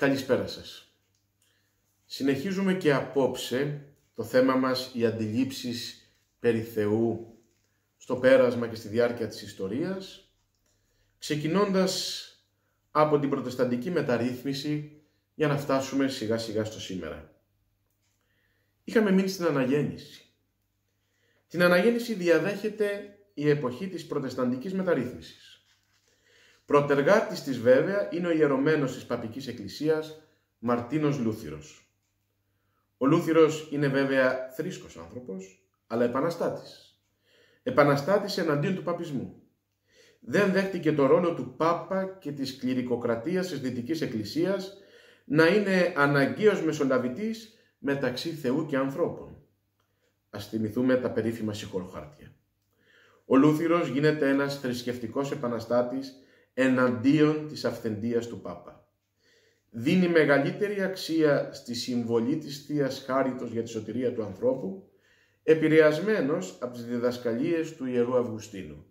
Καλησπέρα σας. Συνεχίζουμε και απόψε το θέμα μας οι αντιλήψεις περί Θεού στο πέρασμα και στη διάρκεια της ιστορίας, ξεκινώντας από την προτεσταντική μεταρρύθμιση για να φτάσουμε σιγά σιγά στο σήμερα. Είχαμε μείνει στην Αναγέννηση. Την Αναγέννηση διαδέχεται η εποχή της προτεσταντικής μεταρρύθμισης. Πρωτεργάτης της βέβαια είναι ο ιερωμένος της Παπικής Εκκλησίας Μαρτίνος Λούθυρος. Ο Λούθυρος είναι βέβαια θρήσκος άνθρωπος, αλλά επαναστάτης. Επαναστάτης εναντίον του παπισμού. Δεν δέχτηκε το ρόλο του Πάπα και της κληρικοκρατίας της Δυτικής Εκκλησίας να είναι αναγκαίος μεσολαβητής μεταξύ Θεού και ανθρώπων. Ας θυμηθούμε τα περίφημα συγχωροχάρτια. Ο Λούθυρος γίνεται ένας θρησκευτικός επαναστάτης εναντίον της αυθεντίας του Πάπα. Δίνει μεγαλύτερη αξία στη συμβολή της Θείας Χάριτος για τη σωτηρία του ανθρώπου, επηρεασμένος από τις διδασκαλίες του Ιερού Αυγουστίνου.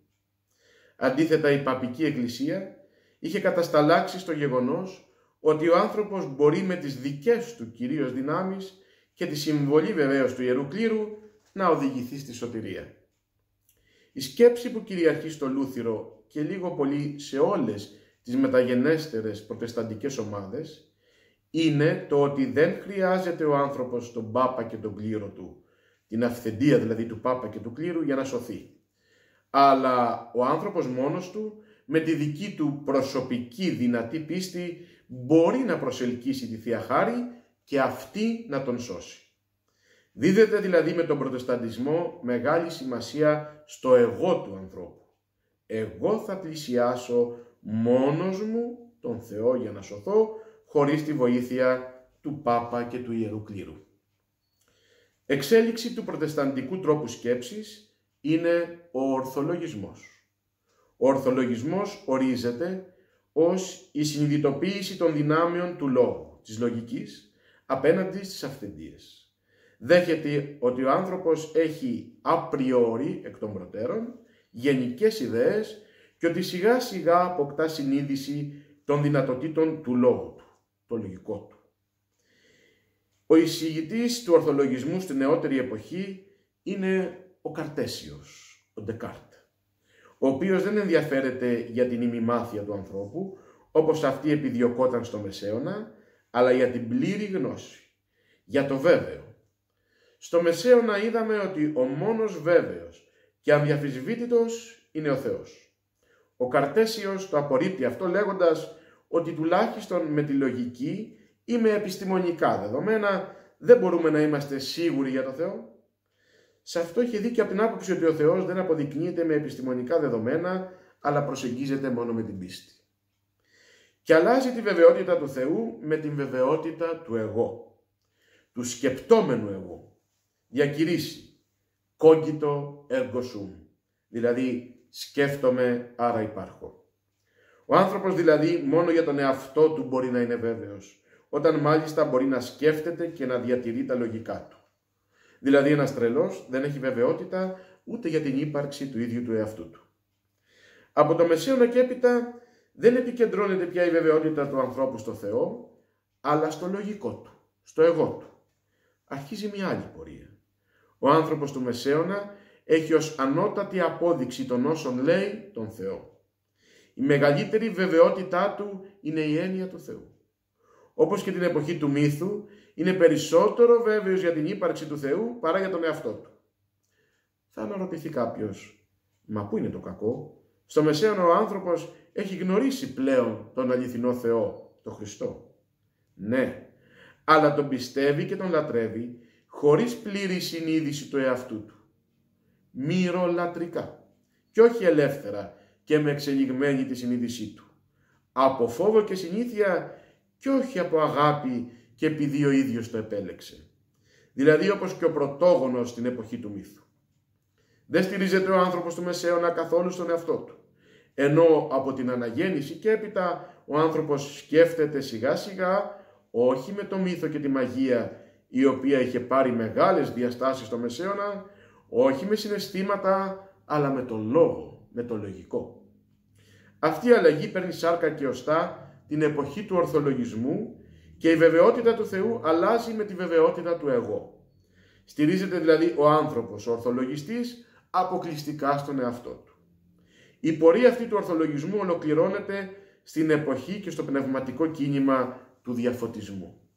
Αντίθετα η Παπική Εκκλησία είχε κατασταλάξει στο γεγονός ότι ο άνθρωπος μπορεί με τις δικές του κυρίως δυνάμεις και τη συμβολή βεβαίως του Ιερού Κλήρου να οδηγηθεί στη σωτηρία. Η σκέψη που κυριαρχεί στο Λούθυρο και λίγο πολύ σε όλες τις μεταγενέστερες προτεσταντικές ομάδες είναι το ότι δεν χρειάζεται ο άνθρωπος τον Πάπα και τον κλήρο του, την αυθεντία δηλαδή του Πάπα και του κλήρου για να σωθεί. Αλλά ο άνθρωπος μόνος του με τη δική του προσωπική δυνατή πίστη μπορεί να προσελκύσει τη Θεία Χάρη και αυτή να τον σώσει. Δίδεται δηλαδή με τον προτεσταντισμό μεγάλη σημασία στο εγώ του ανθρώπου. Εγώ θα πλησιάσω μόνος μου τον Θεό για να σωθώ, χωρίς τη βοήθεια του Πάπα και του Ιερού Κλήρου. Εξέλιξη του προτεσταντικού τρόπου σκέψης είναι ο ορθολογισμός. Ο ορθολογισμός ορίζεται ως η συνειδητοποίηση των δυνάμεων του λόγου, της λογικής, απέναντι στις αυθεντίες δέχεται ότι ο άνθρωπος έχει απριόρι εκ των προτέρων γενικές ιδέες και ότι σιγά σιγά αποκτά συνείδηση των δυνατοτήτων του λόγου του, το λογικό του. Ο εισηγητής του ορθολογισμού στη νεότερη εποχή είναι ο Καρτέσιος, ο Ντεκάρτ, ο οποίος δεν ενδιαφέρεται για την ημιμάθεια του ανθρώπου, όπως αυτή επιδιωκόταν στο Μεσαίωνα, αλλά για την πλήρη γνώση, για το βέβαιο, στο Μεσαίωνα είδαμε ότι ο μόνος βέβαιος και αδιαφυσβήτητος είναι ο Θεός. Ο Καρτέσιος το απορρίπτει αυτό λέγοντας ότι τουλάχιστον με τη λογική ή με επιστημονικά δεδομένα δεν μπορούμε να είμαστε σίγουροι για το Θεό. Σε αυτό έχει δει και από την άποψη ότι ο Θεός δεν αποδεικνύεται με επιστημονικά δεδομένα αλλά προσεγγίζεται μόνο με την πίστη. Και αλλάζει τη βεβαιότητα του Θεού με την βεβαιότητα του εγώ, του σκεπτόμενου εγώ διακηρύσει κόγκητο έργο δηλαδή σκέφτομαι άρα υπάρχω. Ο άνθρωπος δηλαδή μόνο για τον εαυτό του μπορεί να είναι βέβαιος, όταν μάλιστα μπορεί να σκέφτεται και να διατηρεί τα λογικά του. Δηλαδή ένας τρελός δεν έχει βεβαιότητα ούτε για την ύπαρξη του ίδιου του εαυτού του. Από το Μεσαίωνα και έπειτα δεν επικεντρώνεται πια η βεβαιότητα του ανθρώπου στο Θεό, αλλά στο λογικό του, στο εγώ του. Αρχίζει μια άλλη πορεία. Ο άνθρωπος του Μεσαίωνα έχει ως ανώτατη απόδειξη των όσων λέει τον Θεό. Η μεγαλύτερη βεβαιότητά του είναι η έννοια του Θεού. Όπως και την εποχή του μύθου, είναι περισσότερο βέβαιος για την ύπαρξη του Θεού παρά για τον εαυτό του. Θα αναρωτηθεί κάποιος, μα πού είναι το κακό; Στο Μεσαίωνα ο άνθρωπος έχει γνωρίσει πλέον τον αληθινό Θεό, τον Χριστό. Ναι, αλλά τον πιστεύει και τον λατρεύει χωρίς πλήρη συνείδηση του εαυτού του. Μυρολατρικά και όχι ελεύθερα και με εξελιγμένη τη συνείδησή του. Από φόβο και συνήθεια και όχι από αγάπη και επειδή ο ίδιος το επέλεξε. Δηλαδή όπως και ο πρωτόγονος στην εποχή του μύθου. Δεν στηρίζεται ο άνθρωπος του Μεσαίωνα καθόλου στον εαυτό του. Ενώ από την αναγέννηση και έπειτα ο άνθρωπος σκέφτεται σιγά σιγά όχι με το μύθο και τη μαγεία η οποία είχε πάρει μεγάλες διαστάσεις στο Μεσαίωνα, όχι με συναισθήματα, αλλά με τον λόγο, με το λογικό. Αυτή η αλλαγή παίρνει σάρκα και οστά την εποχή του ορθολογισμού Και η βεβαιότητα του Θεού αλλάζει με τη βεβαιότητα του εγώ. Στηρίζεται δηλαδή ο άνθρωπος, ο ορθολογιστής, αποκλειστικά στον εαυτό του. Η πορεία αυτή του ορθολογισμού ολοκληρώνεται στην εποχή και στο πνευματικό κίνημα του διαφωτισμού.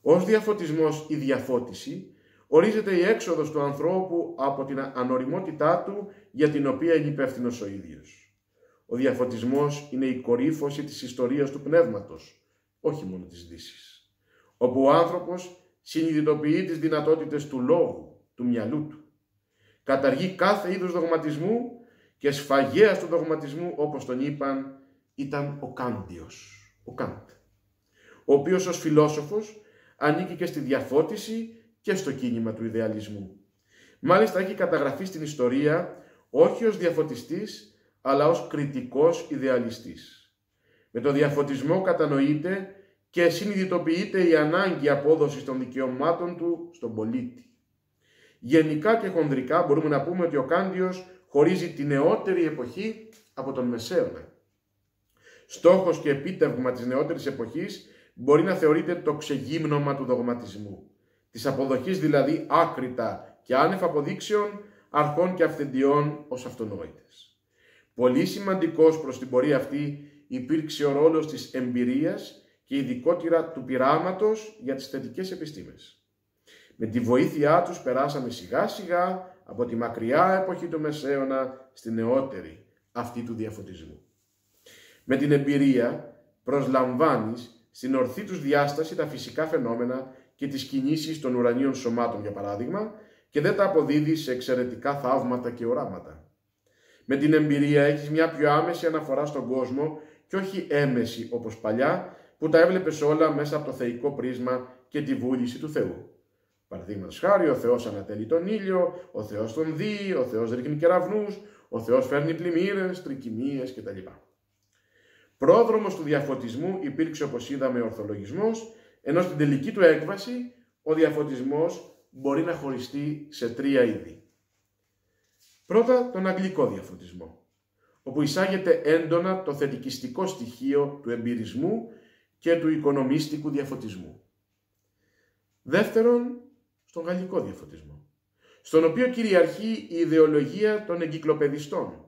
Ως διαφωτισμός η διαφώτιση ορίζεται η έξοδος του ανθρώπου από την ανοριμότητά του για την οποία είναι υπεύθυνος ο ίδιος. Ο διαφωτισμός είναι η κορύφωση της ιστορίας του πνεύματος, όχι μόνο της δύσης, όπου ο άνθρωπος συνειδητοποιεί τις δυνατότητες του λόγου, του μυαλού του. Καταργεί κάθε είδους δογματισμού και σφαγέας του δογματισμού, όπως τον είπαν, ήταν ο Κάντιος, ο Κάντ, ο οποίος ως φιλόσοφος ανήκει και στη διαφώτιση και στο κίνημα του ιδεαλισμού. Μάλιστα έχει καταγραφεί στην ιστορία όχι ως διαφωτιστής, αλλά ως κριτικός ιδεαλιστής. Με το διαφωτισμό κατανοείται και συνειδητοποιείται η ανάγκη απόδοσης των δικαιωμάτων του στον πολίτη. Γενικά και χονδρικά μπορούμε να πούμε ότι ο Κάντιος χωρίζει τη νεότερη εποχή από τον Μεσαίωνα. Στόχος και επίτευγμα της νεότερης εποχής μπορεί να θεωρείται το ξεγύμνομα του δογματισμού, της αποδοχής δηλαδή άκρητα και άνευ αποδείξεων αρχών και αυθεντιών ως αυτονόητες. Πολύ σημαντικός προς την πορεία αυτή υπήρξε ο ρόλος της εμπειρίας και ειδικότερα του πειράματος για τις θετικές επιστήμες. Με τη βοήθειά τους περάσαμε σιγά σιγά από τη μακριά εποχή του Μεσαίωνα στη νεότερη αυτή του διαφωτισμού. Με την εμπειρία προσλαμβάνεις στην ορθή τους διάσταση τα φυσικά φαινόμενα και τις κινήσεις των ουρανίων σωμάτων για παράδειγμα και δεν τα αποδίδεις σε εξαιρετικά θαύματα και οράματα. Με την εμπειρία έχεις μια πιο άμεση αναφορά στον κόσμο και όχι έμεση όπως παλιά που τα έβλεπες όλα μέσα από το θεϊκό πρίσμα και τη βούληση του Θεού. Παραδείγματος χάρη, ο Θεός ανατελεί τον ήλιο, ο Θεός τον δει, ο Θεός ρίχνει κεραυνούς, ο Θεός φέρνει πλημμύρες, τρικυμίες κτλ. Πρόδρομος του διαφωτισμού υπήρξε όπως είδαμε ο ορθολογισμός, ενώ στην τελική του έκβαση ο διαφωτισμός μπορεί να χωριστεί σε τρία είδη. Πρώτα τον αγγλικό διαφωτισμό, όπου εισάγεται έντονα το θετικιστικό στοιχείο του εμπειρισμού και του οικονομίστικου διαφωτισμού. Δεύτερον, στον γαλλικό διαφωτισμό, στον οποίο κυριαρχεί η ιδεολογία των εγκυκλοπαιδιστών,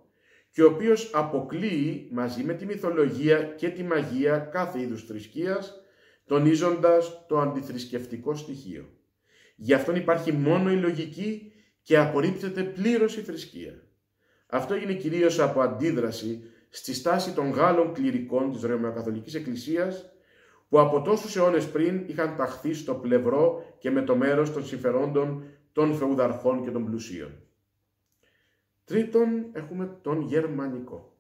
και ο οποίος αποκλείει μαζί με τη μυθολογία και τη μαγεία κάθε είδους θρησκείας, τονίζοντας το αντιθρησκευτικό στοιχείο. Γι' αυτόν υπάρχει μόνο η λογική και απορρίπτεται πλήρως η θρησκεία. Αυτό έγινε κυρίως από αντίδραση στη στάση των Γάλλων κληρικών της Ρωμαιοκαθολικής Εκκλησίας, που από τόσους αιώνες πριν είχαν ταχθεί στο πλευρό και με το μέρος των συμφερόντων των φεουδαρχών και των πλουσίων. Τρίτον, έχουμε τον γερμανικό,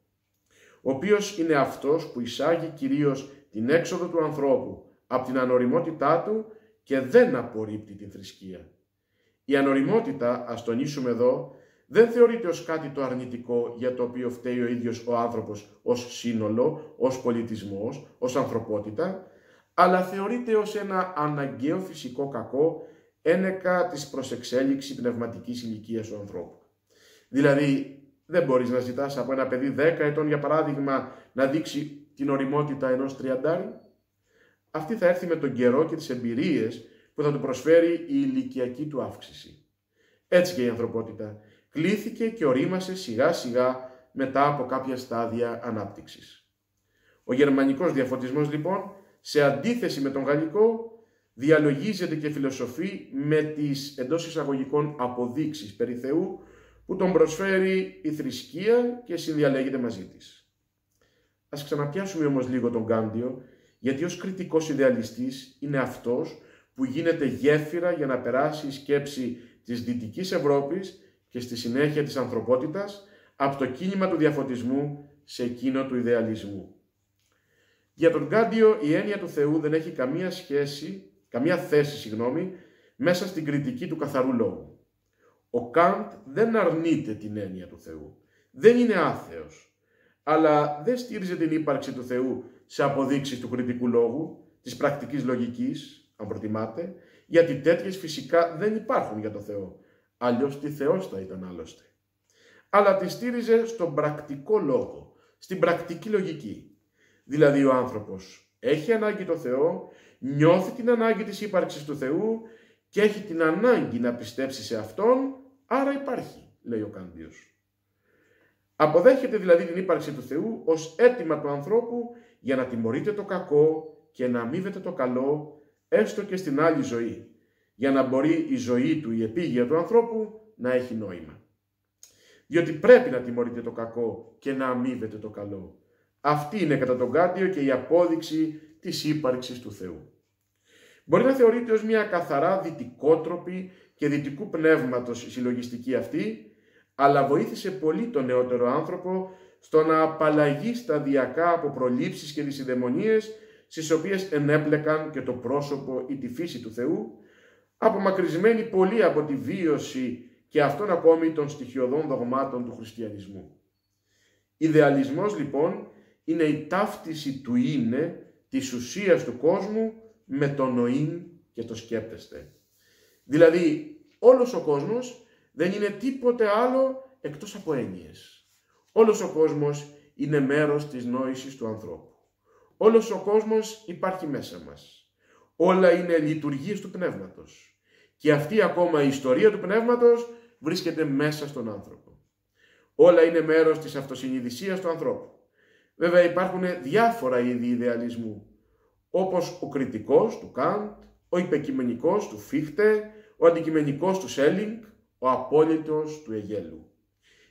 ο οποίος είναι αυτός που εισάγει κυρίως την έξοδο του ανθρώπου από την ανοριμότητά του και δεν απορρίπτει την θρησκεία. Η ανοριμότητα, ας τονίσουμε εδώ, δεν θεωρείται ως κάτι το αρνητικό για το οποίο φταίει ο ίδιος ο άνθρωπος ως σύνολο, ως πολιτισμός, ως ανθρωπότητα, αλλά θεωρείται ως ένα αναγκαίο φυσικό κακό ένεκα της προσεξέλιξη πνευματικής ηλικίας του ανθρώπου. Δηλαδή, δεν μπορείς να ζητάς από ένα παιδί 10 ετών, για παράδειγμα, να δείξει την οριμότητα ενός τριαντάρι. Αυτή θα έρθει με τον καιρό και τις εμπειρίες που θα του προσφέρει η ηλικιακή του αύξηση. Έτσι και η ανθρωπότητα κλήθηκε και ορίμασε σιγά σιγά μετά από κάποια στάδια ανάπτυξης. Ο γερμανικός διαφωτισμός λοιπόν, σε αντίθεση με τον γαλλικό, διαλογίζεται και φιλοσοφεί με τις εντός εισαγωγικών αποδείξεις περί Θεού που τον προσφέρει η θρησκεία και συνδιαλέγεται μαζί της. Ας ξαναπιάσουμε όμως λίγο τον Γκάντιο, γιατί ως κριτικός ιδεαλιστής είναι αυτός που γίνεται γέφυρα για να περάσει η σκέψη της Δυτικής Ευρώπης και στη συνέχεια της ανθρωπότητας από το κίνημα του διαφωτισμού σε εκείνο του ιδεαλισμού. Για τον Γκάντιο η έννοια του Θεού δεν έχει καμία σχέση, καμία θέση, συγγνώμη, μέσα στην κριτική του καθαρού λόγου. Ο Καντ δεν αρνείται την έννοια του Θεού. Δεν είναι άθεος. Αλλά δεν στήριζε την ύπαρξη του Θεού σε αποδείξεις του κριτικού λόγου, της πρακτικής λογικής, αν προτιμάτε, γιατί τέτοιες φυσικά δεν υπάρχουν για το Θεό. Αλλιώς τι Θεός θα ήταν άλλωστε. Αλλά τη στήριζε στον πρακτικό λόγο, στην πρακτική λογική. Δηλαδή ο άνθρωπος έχει ανάγκη το Θεό νιώθει την ανάγκη της ύπαρξης του Θεού και έχει την ανάγκη να πιστέψει σε Αυτόν, άρα υπάρχει, λέει ο Κάντιος. Αποδέχεται δηλαδή την ύπαρξη του Θεού ως αίτημα του ανθρώπου για να τιμωρείται το κακό και να αμείβεται το καλό, έστω και στην άλλη ζωή, για να μπορεί η ζωή του, η επίγεια του ανθρώπου, να έχει νόημα. Διότι πρέπει να τιμωρείται το κακό και να αμείβεται το καλό. Αυτή είναι κατά τον Κάντιο και η απόδειξη της ύπαρξης του Θεού. Μπορεί να θεωρείται ως μια καθαρά δυτικότροπη και δυτικού πνεύματος η συλλογιστική αυτή, αλλά βοήθησε πολύ τον νεότερο άνθρωπο στο να απαλλαγεί σταδιακά από προλήψεις και δυσιδαιμονίες στις οποίες ενέπλεκαν και το πρόσωπο ή τη φύση του Θεού, απομακρυσμένοι πολύ από τη βίωση και αυτόν ακόμη των στοιχειωδών δογμάτων του χριστιανισμού. Ιδεαλισμός λοιπόν είναι η ταύτιση του είναι, της ουσίας του κόσμου με το νοήν και το σκέπτεστε. Δηλαδή όλος ο κόσμος δεν είναι τίποτε άλλο εκτός από έννοιες. Όλος ο κόσμος είναι μέρος της νόησης του ανθρώπου. Όλος ο κόσμος υπάρχει μέσα μας. Όλα είναι λειτουργίες του πνεύματος. Και αυτή ακόμα η ιστορία του πνεύματος βρίσκεται μέσα στον άνθρωπο. Όλα είναι μέρος της αυτοσυνειδησίας του ανθρώπου. Βέβαια υπάρχουν διάφορα είδη ιδεαλισμού, όπως ο κριτικός του Καντ, ο υπεκειμενικός του Φίχτε, ο αντικειμενικός του Σέλινγκ, ο απόλυτος του Αιγέλου.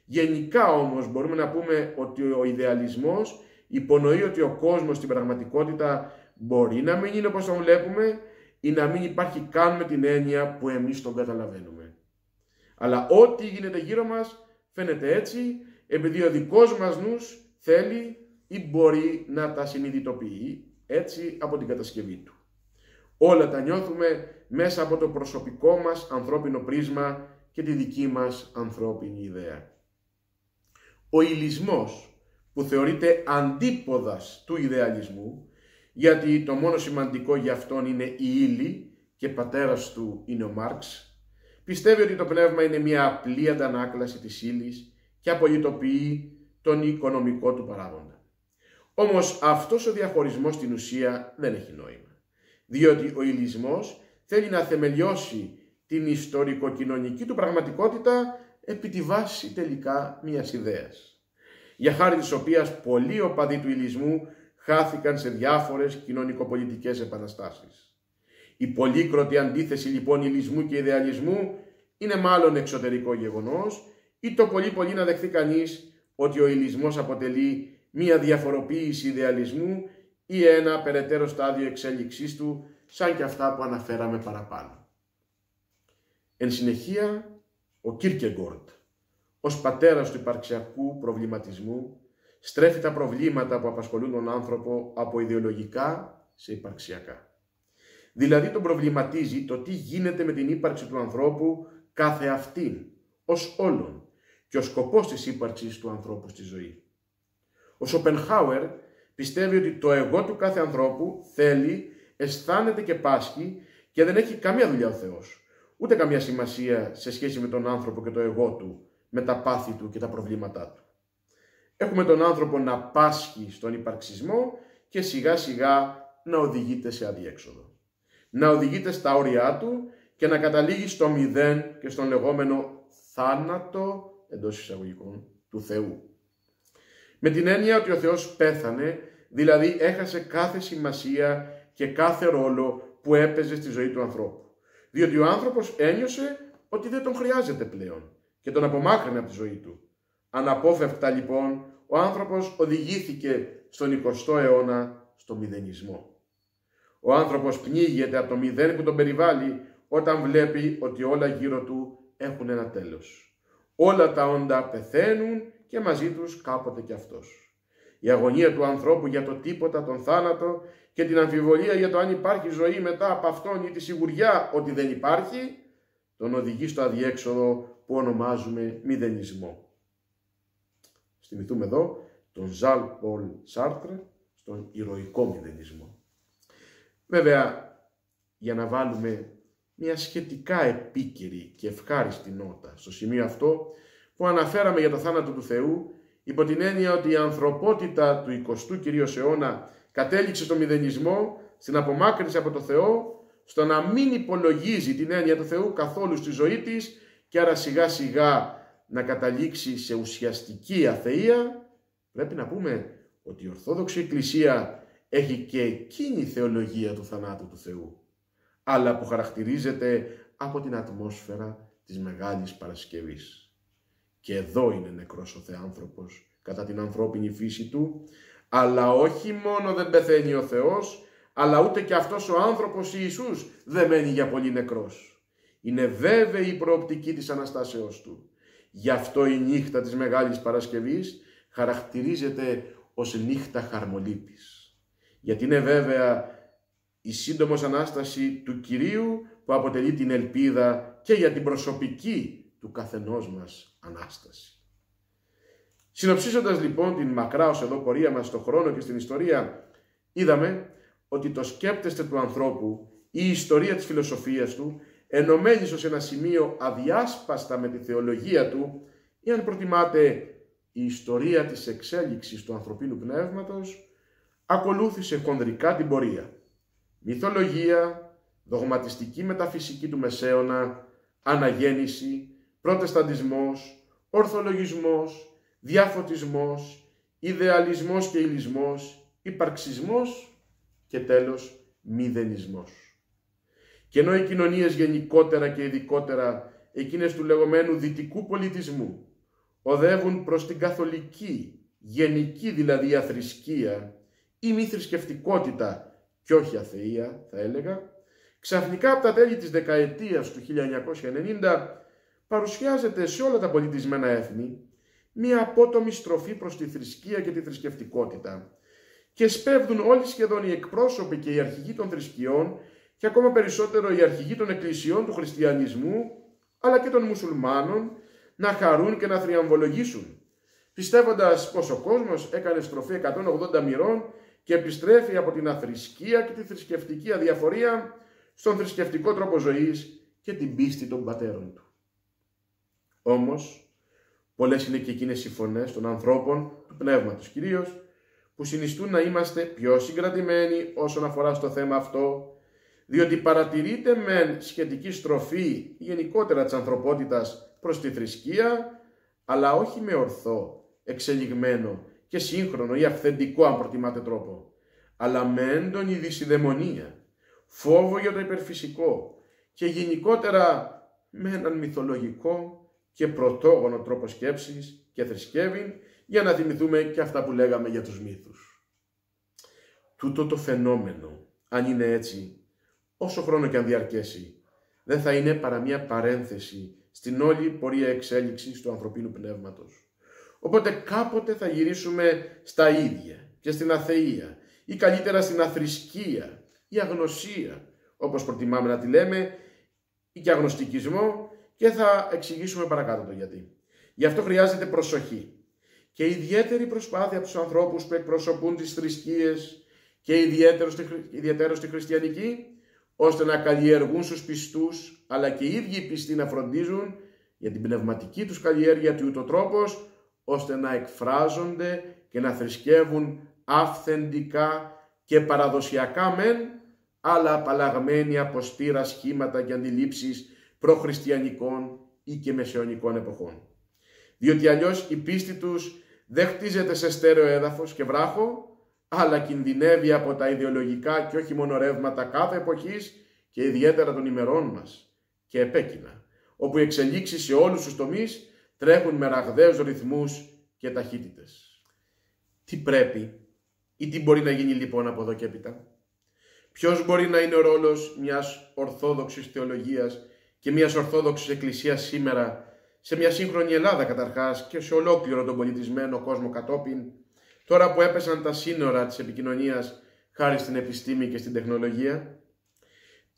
Γενικά όμως μπορούμε να πούμε ότι ο ιδεαλισμός υπονοεί ότι ο κόσμος στην πραγματικότητα μπορεί να μην είναι όπως τον βλέπουμε ή να μην υπάρχει καν με την έννοια που εμείς τον καταλαβαίνουμε. Αλλά ό,τι γίνεται γύρω μας φαίνεται έτσι επειδή ο δικός μας νους θέλει ή μπορεί να τα συνειδητοποιεί έτσι από την κατασκευή του. Όλα τα νιώθουμε μέσα από το προσωπικό μας ανθρώπινο πρίσμα και τη δική μας ανθρώπινη ιδέα. Ο ηλισμός που θεωρείται αντίποδας του ιδεαλισμού, γιατί το μόνο σημαντικό για αυτόν είναι η ύλη και πατέρας του είναι ο Μάρξ, πιστεύει ότι το πνεύμα είναι μια απλή αντανάκλαση της ύλης και απολυτοποιεί τον οικονομικό του παράγοντα. Όμως αυτός ο διαχωρισμός στην ουσία δεν έχει νόημα, διότι ο υλισμός θέλει να θεμελιώσει την ιστορικοκοινωνική του πραγματικότητα επί τη βάση τελικά μιας ιδέας, για χάρη της οποίας πολλοί οπαδοί του υλισμού χάθηκαν σε διάφορες κοινωνικοπολιτικές επαναστάσεις. Η πολύκροτη αντίθεση λοιπόν υλισμού και ιδεαλισμού είναι μάλλον εξωτερικό γεγονός ή το πολύ πολύ να δεχθεί κανείς ότι ο υλισμός αποτελεί μία διαφοροποίηση ιδεαλισμού ή ένα περαιτέρω στάδιο εξέλιξής του, σαν και αυτά που αναφέραμε παραπάνω. Εν συνεχεία, ο Κίρκεγκορτ, ως πατέρας του υπαρξιακού προβληματισμού, στρέφει τα προβλήματα που απασχολούν τον άνθρωπο από ιδεολογικά σε υπαρξιακά. Δηλαδή τον προβληματίζει το τι γίνεται με την ύπαρξη του ανθρώπου κάθε αυτήν, ως όλων, και ο σκοπός της ύπαρξης του ανθρώπου στη ζωή. Ο Σοπενχάουερ πιστεύει ότι το εγώ του κάθε ανθρώπου θέλει, αισθάνεται και πάσχει και δεν έχει καμία δουλειά ο Θεός. Ούτε καμία σημασία σε σχέση με τον άνθρωπο και το εγώ του, με τα πάθη του και τα προβλήματά του. Έχουμε τον άνθρωπο να πάσχει στον υπαρξισμό και σιγά σιγά να οδηγείται σε αδιέξοδο. Να οδηγείται στα όρια του και να καταλήγει στο μηδέν και στον λεγόμενο θάνατο εντός εισαγωγικών του Θεού. Με την έννοια ότι ο Θεός πέθανε, δηλαδή έχασε κάθε σημασία και κάθε ρόλο που έπαιζε στη ζωή του ανθρώπου. Διότι ο άνθρωπος ένιωσε ότι δεν τον χρειάζεται πλέον και τον απομάκρυνε από τη ζωή του. Αναπόφευκτα λοιπόν ο άνθρωπος οδηγήθηκε στον 20ο αιώνα στο μηδενισμό. Ο άνθρωπος πνίγεται από το μηδέν που τον περιβάλλει όταν βλέπει ότι όλα γύρω του έχουν ένα τέλος. Όλα τα όντα πεθαίνουν και μαζί τους κάποτε και αυτός. Η αγωνία του ανθρώπου για το τίποτα, τον θάνατο και την αμφιβολία για το αν υπάρχει ζωή μετά από αυτόν ή τη σιγουριά ότι δεν υπάρχει, τον οδηγεί στο αδιέξοδο που ονομάζουμε μηδενισμό. Θυμηθούμε εδώ τον Ζαλ Πολ Σάρτρε στον ηρωικό μηδενισμό. Βέβαια, για να βάλουμε μια σχετικά επίκαιρη και ευχάριστη νότα στο σημείο αυτό που αναφέραμε για το θάνατο του Θεού υπό την έννοια ότι η ανθρωπότητα του 20ου κυρίως αιώνα κατέληξε στο μηδενισμό στην απομάκρυνση από το Θεό, στο να μην υπολογίζει την έννοια του Θεού καθόλου στη ζωή της και άρα σιγά σιγά να καταλήξει σε ουσιαστική αθεία, πρέπει να πούμε ότι η Ορθόδοξη Εκκλησία έχει και εκείνη η θεολογία του θανάτου του Θεού, αλλά που χαρακτηρίζεται από την ατμόσφαιρα της Μεγάλης Παρασκευής. Και εδώ είναι νεκρός ο Θεάνθρωπος, κατά την ανθρώπινη φύση του, αλλά όχι μόνο δεν πεθαίνει ο Θεός, αλλά ούτε και αυτός ο άνθρωπος Ιησούς δεν μένει για πολύ νεκρός. Είναι βέβαιη η προοπτική της Αναστάσεώς Του. Γι' αυτό η νύχτα της Μεγάλης Παρασκευής χαρακτηρίζεται ως νύχτα χαρμολύπης. Γιατί είναι βέβαια η σύντομος Ανάσταση του Κυρίου που αποτελεί την ελπίδα και για την προσωπική του καθενός μας Ανάσταση. Συνοψίζοντας λοιπόν την μακρά ως εδώ πορεία μας στον χρόνο και στην ιστορία, είδαμε ότι το σκέπτεστε του ανθρώπου, η ιστορία της φιλοσοφίας του, ενωμένης σε ένα σημείο αδιάσπαστα με τη θεολογία του, ή αν προτιμάτε η ιστορία της εξέλιξης του ανθρωπίνου πνεύματος, ακολούθησε χονδρικά την πορεία. Μυθολογία, δογματιστική μεταφυσική του Μεσαίωνα, αναγέννηση, προτεσταντισμός, ορθολογισμός, διαφωτισμός, ιδεαλισμός και ηλισμός, υπαρξισμός και τέλος μηδενισμός. Και ενώ οι κοινωνίες γενικότερα και ειδικότερα εκείνες του λεγόμενου δυτικού πολιτισμού οδεύουν προς την καθολική, γενική δηλαδή αθρησκεία ή μη θρησκευτικότητα και όχι αθεία θα έλεγα, ξαφνικά από τα τέλη της δεκαετίας του 1990 παρουσιάζεται σε όλα τα πολιτισμένα έθνη μία απότομη στροφή προς τη θρησκεία και τη θρησκευτικότητα και σπέβδουν όλοι σχεδόν οι εκπρόσωποι και οι αρχηγοί των θρησκειών και ακόμα περισσότερο οι αρχηγοί των εκκλησιών του χριστιανισμού αλλά και των μουσουλμάνων να χαρούν και να θριαμβολογήσουν πιστεύοντας πως ο κόσμος έκανε στροφή 180 μοιρών και επιστρέφει από την αθρησκεία και τη θρησκευτική αδιαφορία στον θρησκευτικό τρόπο ζωής και την πίστη των πατέρων του. Όμως, πολλές είναι και εκείνες οι φωνές των ανθρώπων, του πνεύματος κυρίως, που συνιστούν να είμαστε πιο συγκρατημένοι όσον αφορά στο θέμα αυτό, διότι παρατηρείται με σχετική στροφή γενικότερα της ανθρωπότητας προς τη θρησκεία, αλλά όχι με ορθό, εξελιγμένο και σύγχρονο ή αυθεντικό αν προτιμάτε τρόπο, αλλά με έντονη δυσιδαιμονία, φόβο για το υπερφυσικό και γενικότερα με έναν μυθολογικό και πρωτόγονο τρόπο σκέψης και θρησκεύει για να θυμηθούμε και αυτά που λέγαμε για τους μύθους. Τούτο το φαινόμενο, αν είναι έτσι, όσο χρόνο και αν διαρκέσει, δεν θα είναι παρά μια παρένθεση στην όλη πορεία εξέλιξης του ανθρωπίνου πνεύματος. Οπότε κάποτε θα γυρίσουμε στα ίδια και στην αθεία ή καλύτερα στην αθρησκεία ή αγνωσία, όπως προτιμάμε να τη λέμε, ή και αγνωστικισμό και θα εξηγήσουμε παρακάτω το γιατί. Γι' αυτό χρειάζεται προσοχή και ιδιαίτερη προσπάθεια από τους ανθρώπους που εκπροσωπούν τις θρησκείες και ιδιαίτερος στη χριστιανική, ώστε να καλλιεργούν στους πιστούς, αλλά και οι ίδιοι οι πιστοί να φροντίζουν για την πνευματική τους καλλιέργεια του ούτω τρόπος, ώστε να εκφράζονται και να θρησκεύουν αυθεντικά και παραδοσιακά μεν, αλλά απαλλαγμένοι από στήρα σχήματα και αντιλήψεις προχριστιανικών ή και μεσαιωνικών εποχών. Διότι αλλιώς η πίστη τους δεν χτίζεται σε στέρεο έδαφος και βράχο, αλλά κινδυνεύει από τα ιδεολογικά και όχι μόνο ρεύματα κάθε εποχής και ιδιαίτερα των ημερών μας και επέκεινα, όπου οι εξελίξεις σε όλους τους τομείς τρέχουν με ραγδαίους ρυθμούς και ταχύτητες. Τι πρέπει ή τι μπορεί να γίνει λοιπόν από εδώ και έπειτα; Ποιος μπορεί να είναι ο ρόλος μιας ορθόδοξης θεολογίας και μιας ορθόδοξης εκκλησίας σήμερα σε μια σύγχρονη Ελλάδα καταρχάς και σε ολόκληρο τον πολιτισμένο κόσμο κατόπιν, τώρα που έπεσαν τα σύνορα της επικοινωνίας χάρη στην επιστήμη και στην τεχνολογία.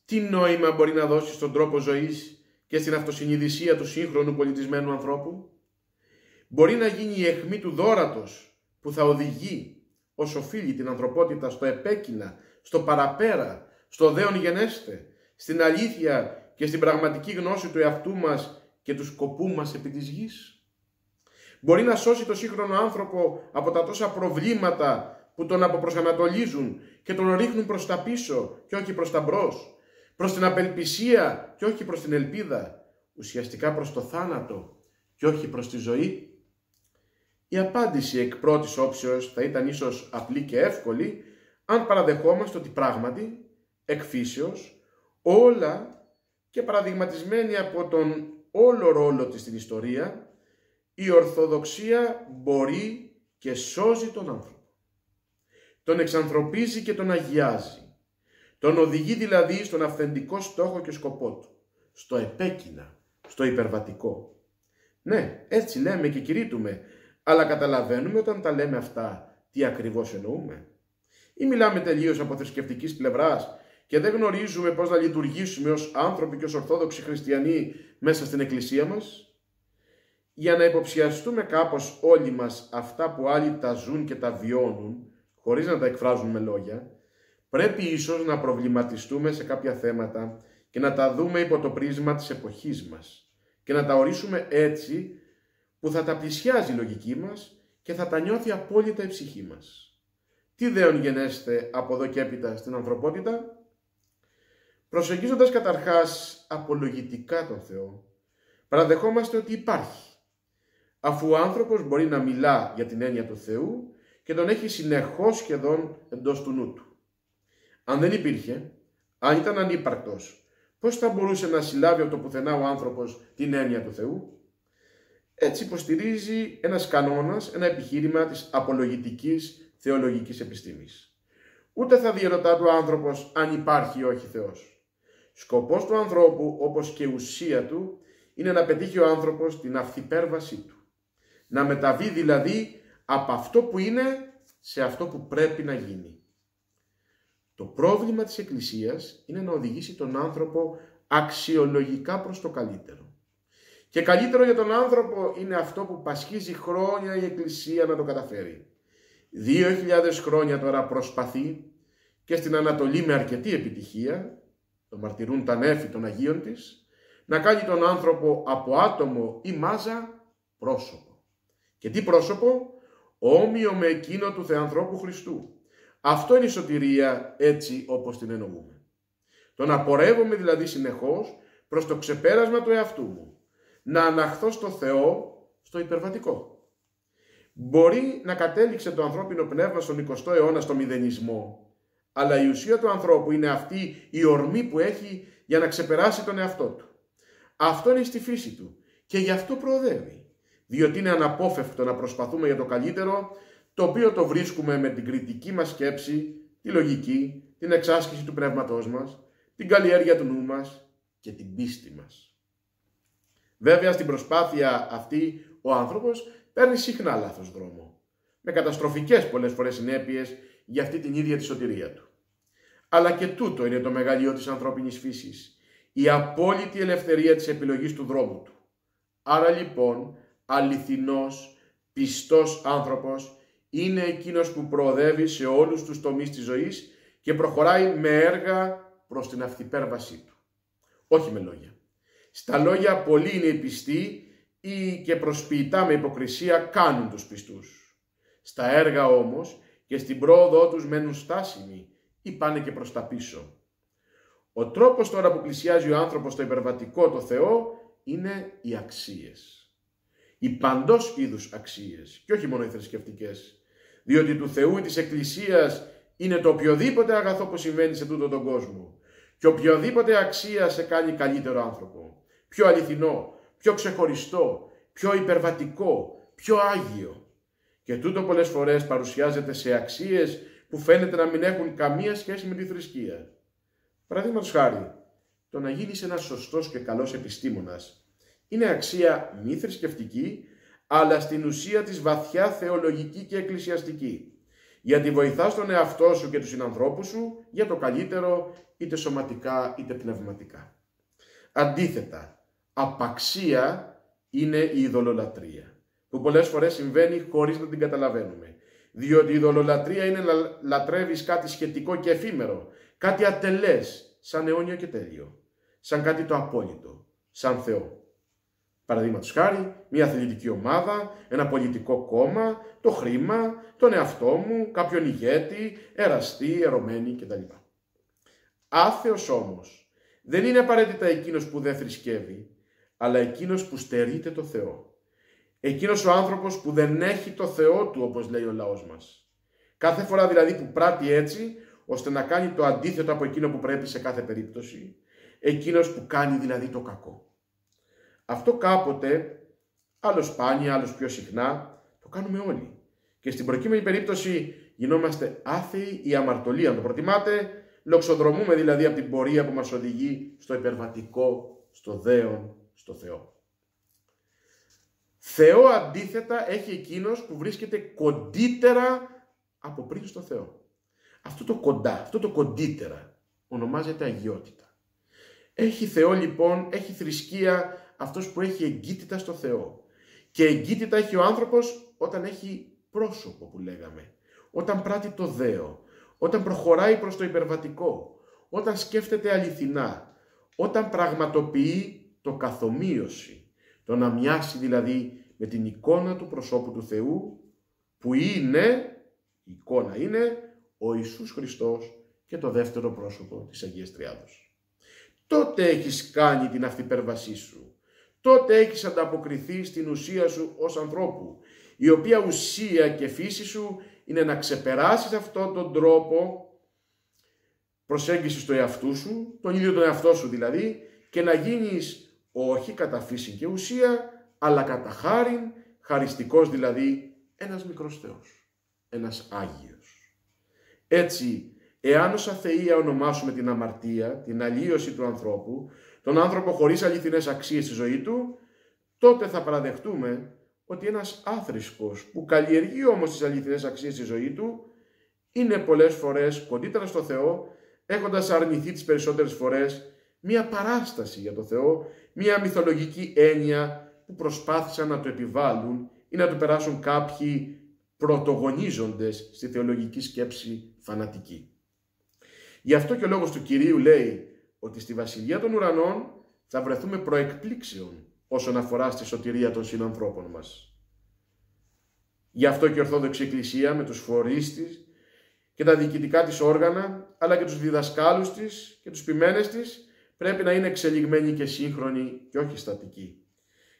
Τι νόημα μπορεί να δώσει στον τρόπο ζωής και στην αυτοσυνειδησία του σύγχρονου πολιτισμένου ανθρώπου; Μπορεί να γίνει η αιχμή του δόρατος που θα οδηγεί ως οφείλει την ανθρωπότητα στο επέκεινα, στο παραπέρα, στο δέον γενέστε, στην αλήθεια και στην πραγματική γνώση του εαυτού μας και του σκοπού μας επί της γης. Μπορεί να σώσει το σύγχρονο άνθρωπο από τα τόσα προβλήματα που που τον αποπροσανατολίζουν και τον ρίχνουν προς τα πίσω και όχι προς τα μπρος, προς την απελπισία και όχι προς την ελπίδα, ουσιαστικά προς το θάνατο και όχι προς τη ζωή. Η απάντηση εκ πρώτης όψεως θα ήταν ίσως απλή και εύκολη, αν παραδεχόμαστε ότι πράγματι, εκ όλα και παραδειγματισμένοι από τον όλο ρόλο της στην ιστορία, η Ορθοδοξία μπορεί και σώζει τον άνθρωπο. Τον εξανθρωπίζει και τον αγιάζει. Τον οδηγεί δηλαδή στον αυθεντικό στόχο και σκοπό του. Στο επέκεινα, στο υπερβατικό. Ναι, έτσι λέμε και κηρύττουμε, αλλά καταλαβαίνουμε όταν τα λέμε αυτά τι ακριβώς εννοούμε. Ή μιλάμε τελείως από θρησκευτικής πλευράς και δεν γνωρίζουμε πώς να λειτουργήσουμε ως άνθρωποι και ως ορθόδοξοι χριστιανοί μέσα στην εκκλησία μας. Για να υποψιαστούμε κάπως όλοι μας αυτά που άλλοι τα ζουν και τα βιώνουν, χωρίς να τα εκφράζουν με λόγια, πρέπει ίσως να προβληματιστούμε σε κάποια θέματα και να τα δούμε υπό το πρίσμα της εποχής μας και να τα ορίσουμε έτσι που θα τα πλησιάζει η λογική μας και θα τα νιώθει απόλυτα η ψυχή μας. Τι δέον γενέστε από εδώ και έπειτα στην ανθρωπότητα; Προσεγγίζοντας καταρχάς απολογητικά τον Θεό, παραδεχόμαστε ότι υπάρχει. Αφού ο άνθρωπος μπορεί να μιλά για την έννοια του Θεού και τον έχει συνεχώς σχεδόν εντός του νου του. Αν δεν υπήρχε, αν ήταν ανύπαρκτος, πώς θα μπορούσε να συλλάβει από το πουθενά ο άνθρωπος την έννοια του Θεού; Έτσι υποστηρίζει ένας κανόνας, ένα επιχείρημα της απολογητικής θεολογικής επιστήμης. Ούτε θα διερωτά του άνθρωπος αν υπάρχει ή όχι Θεός. Σκοπός του ανθρώπου, όπως και ουσία του, είναι να πετύχει ο άνθρωπος την αυθυπέρβασή του. Να μεταβεί δηλαδή από αυτό που είναι σε αυτό που πρέπει να γίνει. Το πρόβλημα της Εκκλησίας είναι να οδηγήσει τον άνθρωπο αξιολογικά προς το καλύτερο. Και καλύτερο για τον άνθρωπο είναι αυτό που πασχίζει χρόνια η Εκκλησία να το καταφέρει. Δύο χιλιάδες χρόνια τώρα προσπαθεί και στην Ανατολή με αρκετή επιτυχία το μαρτυρούν τα νέφη των Αγίων της, να κάνει τον άνθρωπο από άτομο ή μάζα πρόσωπο. Και τι πρόσωπο; Όμοιο με εκείνο του Θεανθρώπου Χριστού. Αυτό είναι η σωτηρία έτσι όπως την εννοούμε. Το να πορεύομαι δηλαδή συνεχώς προς το ξεπέρασμα του εαυτού μου. Να αναχθώ στο Θεό, στο υπερβατικό. Μπορεί να κατέληξε το ανθρώπινο πνεύμα στον 20ο αιώνα στο μηδενισμό, αλλά η ουσία του ανθρώπου είναι αυτή η ορμή που έχει για να ξεπεράσει τον εαυτό του. Αυτό είναι στη φύση του και γι' αυτό προοδεύει. Διότι είναι αναπόφευκτο να προσπαθούμε για το καλύτερο, το οποίο το βρίσκουμε με την κριτική μας σκέψη, τη λογική, την εξάσκηση του πνεύματός μας, την καλλιέργεια του νου μας και την πίστη μας. Βέβαια στην προσπάθεια αυτή ο άνθρωπος παίρνει συχνά λάθος δρόμο, με καταστροφικές πολλές φορές συνέπειες για αυτή την ίδια τη σωτηρία του. Αλλά και τούτο είναι το μεγαλείο της ανθρώπινης φύσης, η απόλυτη ελευθερία της επιλογής του δρόμου του. Άρα λοιπόν, αληθινός, πιστός άνθρωπος είναι εκείνος που προοδεύει σε όλους τους τομείς της ζωής και προχωράει με έργα προς την αυθυπέρβασή του. Όχι με λόγια. Στα λόγια πολλοί είναι οι πιστοί ή και προσποιητά με υποκρισία κάνουν τους πιστούς. Στα έργα όμως και στην πρόοδό τους μένουν στάσιμοι ή πάνε και προς τα πίσω. Ο τρόπος τώρα που πλησιάζει ο άνθρωπος στο υπερβατικό το Θεό είναι οι αξίες. Οι παντός είδους αξίες και όχι μόνο οι θρησκευτικές. Διότι του Θεού ή της Εκκλησίας είναι το οποιοδήποτε αγαθό που συμβαίνει σε τούτο τον κόσμο και οποιοδήποτε αξία σε κάνει καλύτερο άνθρωπο. Πιο αληθινό, πιο ξεχωριστό, πιο υπερβατικό, πιο άγιο. Και τούτο πολλές φορές παρουσιάζεται σε αξίες που φαίνεται να μην έχουν καμία σχέση με τη θρησκεία. Παραδείγματος χάρη, το να γίνεις ένας σωστός και καλός επιστήμονας είναι αξία μη θρησκευτική, αλλά στην ουσία της βαθιά θεολογική και εκκλησιαστική. Γιατί βοηθάς τον εαυτό σου και τους συνανθρώπους σου για το καλύτερο, είτε σωματικά είτε πνευματικά. Αντίθετα, απαξία είναι η ειδωλολατρεία που πολλές φορές συμβαίνει χωρίς να την καταλαβαίνουμε. Διότι η δολολατρία είναι να λατρεύεις κάτι σχετικό και εφήμερο, κάτι ατελές, σαν αιώνιο και τέλειο, σαν κάτι το απόλυτο, σαν Θεό. Παραδείγματος χάρη, μια αθλητική ομάδα, ένα πολιτικό κόμμα, το χρήμα, τον εαυτό μου, κάποιον ηγέτη, εραστή, ερωμένη κτλ. Άθεος όμως δεν είναι απαραίτητα εκείνος που δεν θρησκεύει, αλλά εκείνος που στερείται το Θεό. Εκείνος ο άνθρωπος που δεν έχει το Θεό του, όπως λέει ο λαός μας. Κάθε φορά δηλαδή που πράττει έτσι, ώστε να κάνει το αντίθετο από εκείνο που πρέπει σε κάθε περίπτωση, εκείνος που κάνει δηλαδή το κακό. Αυτό κάποτε, άλλο σπάνια, άλλο πιο συχνά, το κάνουμε όλοι. Και στην προκείμενη περίπτωση γινόμαστε άθεοι ή αμαρτωλοί, αν το προτιμάτε, λοξοδρομούμε δηλαδή από την πορεία που μας οδηγεί στο υπερβατικό, στο δέον, στο Θεό. Θεό αντίθετα έχει εκείνος που βρίσκεται κοντύτερα από πριν στο Θεό. Αυτό το κοντά, αυτό το κοντύτερα ονομάζεται αγιότητα. Έχει Θεό λοιπόν, έχει θρησκεία αυτός που έχει εγκύτητα στο Θεό. Και εγκύτητα έχει ο άνθρωπος όταν έχει πρόσωπο που λέγαμε. Όταν πράττει το δέο. Όταν προχωράει προς το υπερβατικό. Όταν σκέφτεται αληθινά. Όταν πραγματοποιεί το καθομοίωση. Το να μοιάσει δηλαδή με την εικόνα του προσώπου του Θεού που είναι, η εικόνα είναι ο Ιησούς Χριστός και το δεύτερο πρόσωπο της Αγίας Τριάδος. Τότε έχεις κάνει την αυτοπέρβασή σου τότε έχεις ανταποκριθεί στην ουσία σου ως ανθρώπου, η οποία ουσία και φύση σου είναι να ξεπεράσεις αυτόν τον τρόπο προσέγγισης του εαυτού σου, τον ίδιο τον εαυτό σου δηλαδή, και να γίνεις όχι κατά φύση και ουσία, αλλά κατά χάριν, χαριστικός δηλαδή, ένας μικρός Θεός, ένας Άγιος. Έτσι, εάν ως αθεία ονομάσουμε την αμαρτία, την αλλίωση του ανθρώπου, τον άνθρωπο χωρίς αληθινές αξίες στη ζωή του, τότε θα παραδεχτούμε ότι ένας άθρησκος που καλλιεργεί όμως τις αληθινές αξίες στη ζωή του, είναι πολλές φορές κοντύτερα στο Θεό, έχοντας αρνηθεί τις περισσότερες φορές μία παράσταση για το Θεό, μία μυθολογική έννοια που προσπάθησαν να το επιβάλλουν ή να το περάσουν κάποιοι πρωτογονίζοντες στη θεολογική σκέψη φανατική. Γι' αυτό και ο λόγος του Κυρίου λέει ότι στη Βασιλεία των Ουρανών θα βρεθούμε προεκπλήξεων όσον αφορά στη σωτηρία των συνανθρώπων μας. Γι' αυτό και η Ορθόδοξη Εκκλησία με τους φορείς της και τα διοικητικά της όργανα, αλλά και τους διδασκάλους της και τους ποιμένες της, πρέπει να είναι εξελιγμένη και σύγχρονη και όχι στατική.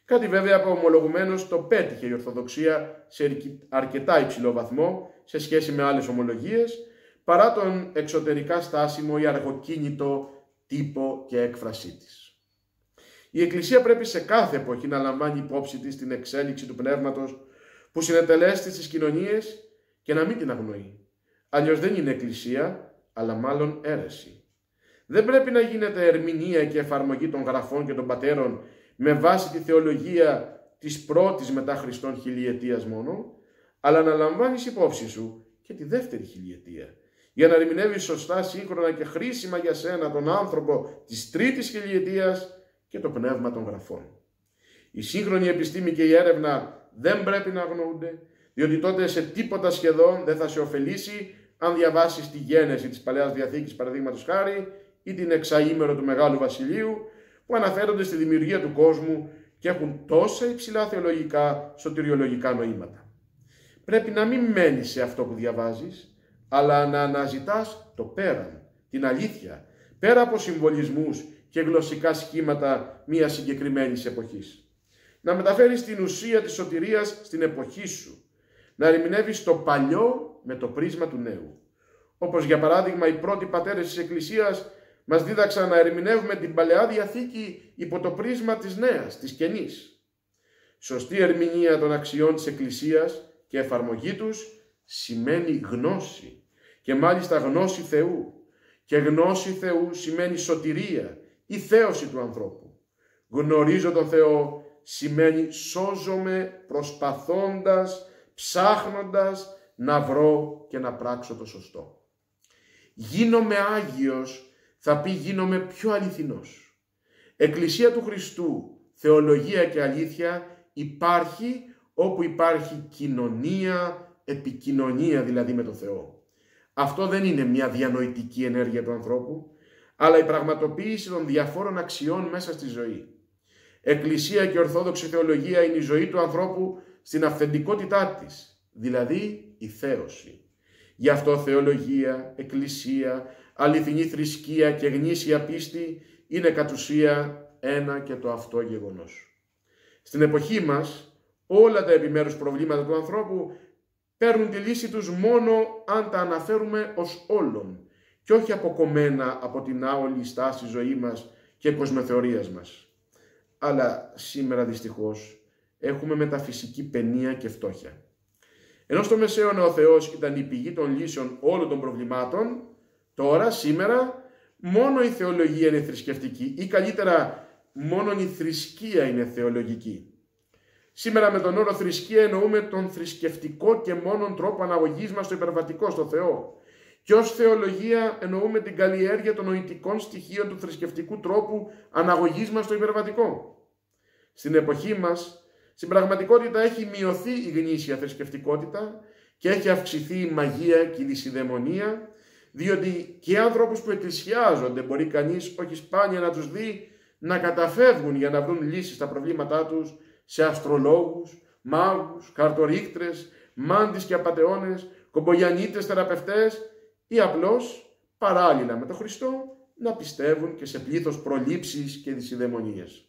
Κάτι βέβαια που ομολογουμένως το πέτυχε η Ορθοδοξία σε αρκετά υψηλό βαθμό σε σχέση με άλλες ομολογίες, παρά τον εξωτερικά στάσιμο ή αργοκίνητο τύπο και έκφρασή της. Η Εκκλησία πρέπει σε κάθε εποχή να λαμβάνει υπόψη της την εξέλιξη του πνεύματος που συνετελέστη στις κοινωνίες και να μην την αγνοεί. Αλλιώς δεν είναι Εκκλησία, αλλά μάλλον αίρεση. Δεν πρέπει να γίνεται ερμηνεία και εφαρμογή των γραφών και των πατέρων με βάση τη θεολογία της πρώτης μετά Χριστόν χιλιετίας μόνο, αλλά να λαμβάνεις υπόψη σου και τη δεύτερη χιλιετία για να ερμηνεύεις σωστά, σύγχρονα και χρήσιμα για σένα τον άνθρωπο της τρίτης χιλιετίας και το πνεύμα των γραφών. Η σύγχρονη επιστήμη και η έρευνα δεν πρέπει να αγνοούνται, διότι τότε σε τίποτα σχεδόν δεν θα σε ωφελήσει αν διαβάσεις τη γένεση της Παλαιάς Διαθήκης παραδείγματος χάρη ή την εξαήμερο του Μεγάλου Βασιλείου που αναφέρονται στη δημιουργία του κόσμου και έχουν τόσα υψηλά θεολογικά σωτηριολογικά νοήματα. Πρέπει να μην μένεις σε αυτό που διαβάζεις, αλλά να αναζητάς το πέραν, την αλήθεια, πέρα από συμβολισμούς και γλωσσικά σχήματα μιας συγκεκριμένης εποχής. Να μεταφέρεις την ουσία της σωτηρίας στην εποχή σου. Να ερμηνεύεις το παλιό με το πρίσμα του νέου. Όπως για παράδειγμα οι πρώτοι πατέρες της Εκκλησίας μας δίδαξαν να ερμηνεύουμε την Παλαιά Διαθήκη υπό το πρίσμα της νέας, της καινής. Σωστή ερμηνεία των αξιών της Εκκλησίας και εφαρμογή τους σημαίνει γνώση και μάλιστα γνώση Θεού. Και γνώση Θεού σημαίνει σωτηρία ή θέωση του ανθρώπου. Γνωρίζω τον Θεό σημαίνει σώζομαι προσπαθώντας, ψάχνοντας να βρω και να πράξω το σωστό. Γίνομαι Άγιος θα πει γίνομαι πιο αληθινός. Εκκλησία του Χριστού, θεολογία και αλήθεια υπάρχει όπου υπάρχει κοινωνία, επικοινωνία δηλαδή με τον Θεό. Αυτό δεν είναι μια διανοητική ενέργεια του ανθρώπου, αλλά η πραγματοποίηση των διαφόρων αξιών μέσα στη ζωή. Εκκλησία και Ορθόδοξη Θεολογία είναι η ζωή του ανθρώπου στην αυθεντικότητά της, δηλαδή η θέωση. Γι' αυτό θεολογία, εκκλησία, αληθινή θρησκεία και γνήσια πίστη είναι κατ' ουσία ένα και το αυτό γεγονός. Στην εποχή μας όλα τα επιμέρους προβλήματα του ανθρώπου παίρνουν τη λύση τους μόνο αν τα αναφέρουμε ως όλων και όχι αποκομμένα από την άολη στάση ζωή μας και κοσμοθεωρίας μας. Αλλά σήμερα δυστυχώς έχουμε μεταφυσική παινία και φτώχεια. Ενώ στο Μεσαίωνα ο Θεός ήταν η πηγή των λύσεων όλων των προβλημάτων, τώρα, σήμερα, μόνο η θεολογία είναι θρησκευτική ή καλύτερα μόνο η θρησκεία είναι θεολογική. Σήμερα με τον όρο θρησκεία εννοούμε τον θρησκευτικό και μόνον τρόπο αναγωγής μας στο υπερβατικό, στο Θεό. Και ως θεολογία εννοούμε την καλλιέργεια των νοητικών στοιχείων του θρησκευτικού τρόπου αναγωγής μας στο υπερβατικό. Στην εποχή μας, στην πραγματικότητα έχει μειωθεί η γνήσια θρησκευτικότητα και έχει αυξηθεί η μαγεία και η δυσιδαιμονία, διότι και άνθρωπους που εκκλησιάζονται μπορεί κανείς όχι σπάνια να τους δει να καταφεύγουν για να βρουν λύσεις στα προβλήματά τους σε αστρολόγους, μάγους, χαρτορίκτρες, μάντις και απατεώνες, κομπογιανίτες θεραπευτές ή απλώς παράλληλα με τον Χριστό να πιστεύουν και σε πλήθος προλήψεις και δυσιδαιμονίες.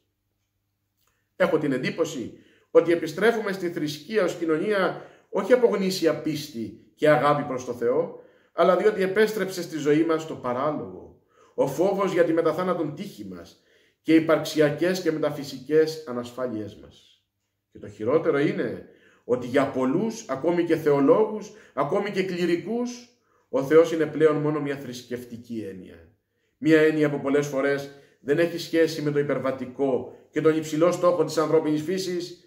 Έχω την εντύπωση ότι επιστρέφουμε στη θρησκεία ως κοινωνία όχι από γνήσια πίστη και αγάπη προς το Θεό, αλλά διότι επέστρεψε στη ζωή μας το παράλογο, ο φόβος για τη μεταθάνατον τύχη μας και οι υπαρξιακές και μεταφυσικές ανασφάλειές μας. Και το χειρότερο είναι ότι για πολλούς, ακόμη και θεολόγους, ακόμη και κληρικούς, ο Θεός είναι πλέον μόνο μια θρησκευτική έννοια. Μια έννοια που πολλές φορές δεν έχει σχέση με το υπερβατικό και τον υψηλό στόχο της ανθρώπινης φύσης,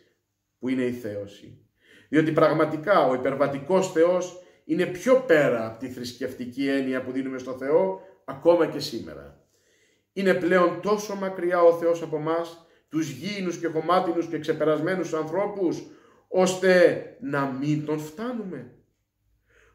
που είναι η θέωση. Διότι πραγματικά ο υπερβατικός Θεός είναι πιο πέρα από τη θρησκευτική έννοια που δίνουμε στο Θεό, ακόμα και σήμερα. Είναι πλέον τόσο μακριά ο Θεός από μας, τους γήινους και χωμάτινους και ξεπερασμένους ανθρώπους, ώστε να μην τον φτάνουμε.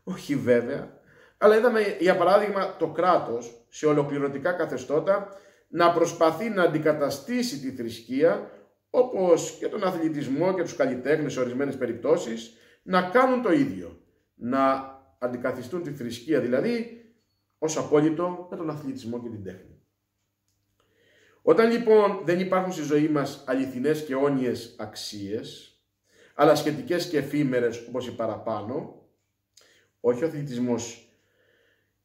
Όχι βέβαια, αλλά είδαμε για παράδειγμα το κράτος σε ολοκληρωτικά καθεστώτα να προσπαθεί να αντικαταστήσει τη θρησκεία όπως και τον αθλητισμό και τους καλλιτέχνες σε ορισμένες περιπτώσεις να κάνουν το ίδιο. Να αντικαθιστούν τη θρησκεία δηλαδή ως απόλυτο με τον αθλητισμό και την τέχνη. Όταν λοιπόν δεν υπάρχουν στη ζωή μας αληθινές και όνειες αξίες, αλλά σχετικές και εφήμερες όπως οι παραπάνω, όχι ο αθλητισμός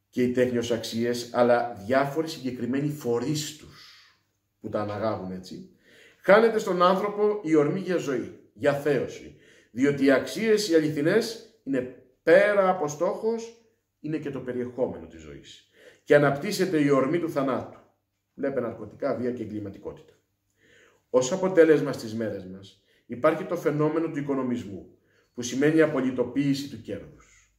και οι τέχνη αξίες, αλλά διάφοροι συγκεκριμένοι φορείς τους που τα αναγάγουν έτσι, χάνεται στον άνθρωπο η ορμή για ζωή, για θέωση, διότι οι αξίες οι αληθινές είναι πέρα από στόχος, είναι και το περιεχόμενο της ζωής και αναπτύσσεται η ορμή του θανάτου. Βλέπε ναρκωτικά, βία και εγκληματικότητα. Ως αποτέλεσμα στις μέρες μας υπάρχει το φαινόμενο του οικονομισμού, που σημαίνει απολυτοποίηση του κέρδους.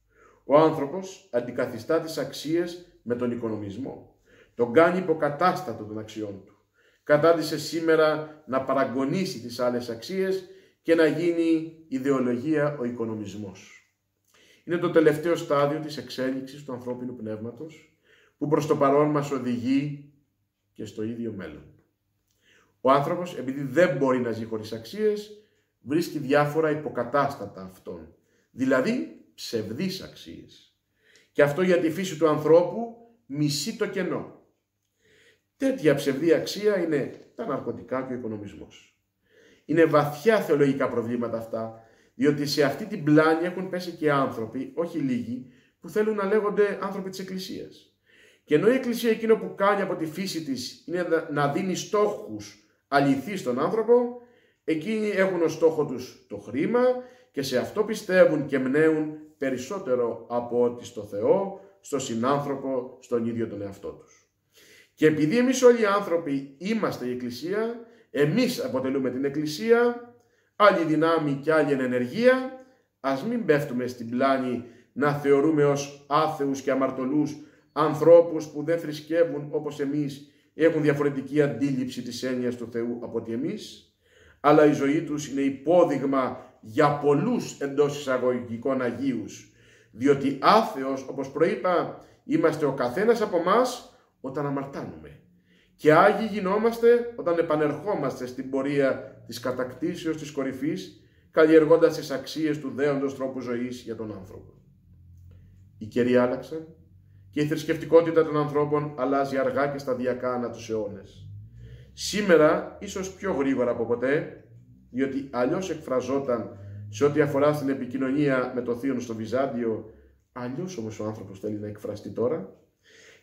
Ο άνθρωπος αντικαθιστά τις αξίες με τον οικονομισμό. Τον κάνει υποκατάστατο των αξιών του. Κατάντησε σήμερα να παραγωνίσει τις άλλες αξίες και να γίνει ιδεολογία ο οικονομισμός. Είναι το τελευταίο στάδιο της εξέλιξης του ανθρώπινου πνεύματος που προς το παρόν μας οδηγεί και στο ίδιο μέλλον. Ο άνθρωπος, επειδή δεν μπορεί να ζει χωρίς αξίες, βρίσκει διάφορα υποκατάστατα αυτών. Δηλαδή, ψευδείς αξίες. Και αυτό για τη φύση του ανθρώπου μισεί το κενό. Τέτοια ψευδή αξία είναι τα ναρκωτικά και ο οικονομισμός. Είναι βαθιά θεολογικά προβλήματα αυτά, διότι σε αυτή την πλάνη έχουν πέσει και άνθρωποι, όχι λίγοι, που θέλουν να λέγονται άνθρωποι της Εκκλησίας. Και ενώ η Εκκλησία εκείνο που κάνει από τη φύση της είναι να δίνει στόχους αληθή στον άνθρωπο, εκείνοι έχουν ως στόχο τους το χρήμα και σε αυτό πιστεύουν και μνέουν περισσότερο από ότι στο Θεό, στο συνάνθρωπο, στον ίδιο τον εαυτό τους. Και επειδή εμείς όλοι οι άνθρωποι είμαστε η Εκκλησία, εμείς αποτελούμε την Εκκλησία, άλλη δυνάμει και άλλη ενεργεία, ας μην πέφτουμε στην πλάνη να θεωρούμε ως άθεους και αμαρτωλούς ανθρώπους που δεν θρησκεύουν όπως εμείς έχουν διαφορετική αντίληψη της έννοιας του Θεού από ότι εμείς, αλλά η ζωή τους είναι υπόδειγμα για πολλούς εντός εισαγωγικών Αγίους, διότι άθεος, όπως προείπα, είμαστε ο καθένας από μας όταν αμαρτάνουμε. Και Άγιοι γινόμαστε όταν επανερχόμαστε στην πορεία της κατακτήσεως της κορυφής, καλλιεργώντας τις αξίες του δέοντος τρόπου ζωής για τον άνθρωπο. Οι καιροί άλλαξαν και η θρησκευτικότητα των ανθρώπων αλλάζει αργά και σταδιακά ανά τους αιώνες. Σήμερα, ίσως πιο γρήγορα από ποτέ, διότι αλλιώς εκφραζόταν σε ό,τι αφορά στην επικοινωνία με το Θείο στο Βυζάντιο, αλλιώς όμως ο άνθρωπος θέλει να εκφραστεί τώρα,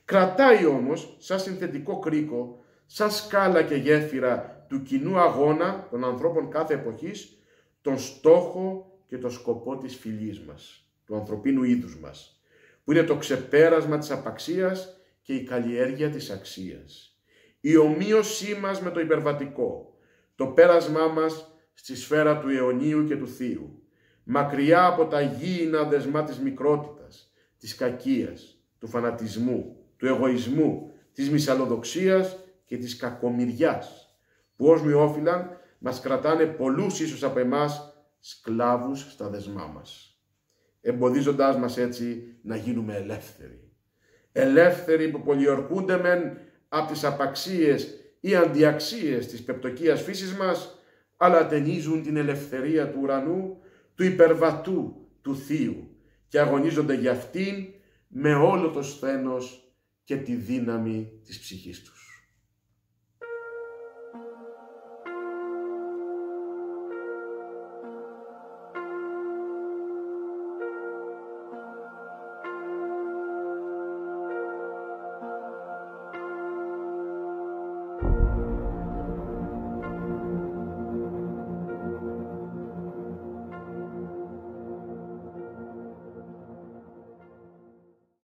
κρατάει όμως σαν συνθετικό κρίκο, σαν σκάλα και γέφυρα του κοινού αγώνα των ανθρώπων κάθε εποχής, τον στόχο και το σκοπό της φυλής μας, του ανθρωπίνου είδους μας, που είναι το ξεπέρασμα της απαξίας και η καλλιέργεια της αξίας. Η ομοίωσή μας με το υπερβατικό, το πέρασμά μας στη σφαίρα του αιωνίου και του θείου, μακριά από τα γήινα δεσμά της μικρότητας, της κακίας, του φανατισμού, του εγωισμού, της μυσαλλοδοξίας και της κακομοιριάς, που ως μειόφυλαν μας κρατάνε πολλούς ίσως από εμάς σκλάβους στα δεσμά μας, εμποδίζοντάς μας έτσι να γίνουμε ελεύθεροι. Ελεύθεροι που πολιορκούνται μεν από τις απαξίες ή αντιαξίες της πεπτοκίας φύσης μας, αλλά ταινίζουν την ελευθερία του ουρανού, του υπερβατού, του Θείου και αγωνίζονται για αυτήν με όλο το σθένος και τη δύναμη της ψυχής τους.